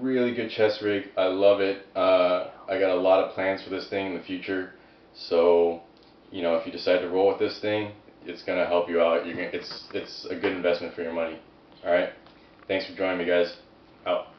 really good chest rig. I love it. Uh, I got a lot of plans for this thing in the future. So, you know, if you decide to roll with this thing, it's gonna help you out. You're gonna, it's it's a good investment for your money. All right. Thanks for joining me, guys. Out.